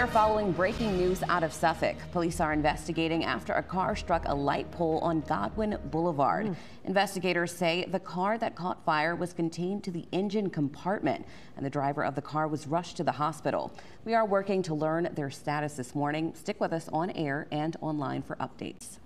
are following breaking news out of Suffolk. Police are investigating after a car struck a light pole on Godwin Boulevard. Mm. Investigators say the car that caught fire was contained to the engine compartment, and the driver of the car was rushed to the hospital. We are working to learn their status this morning. Stick with us on air and online for updates.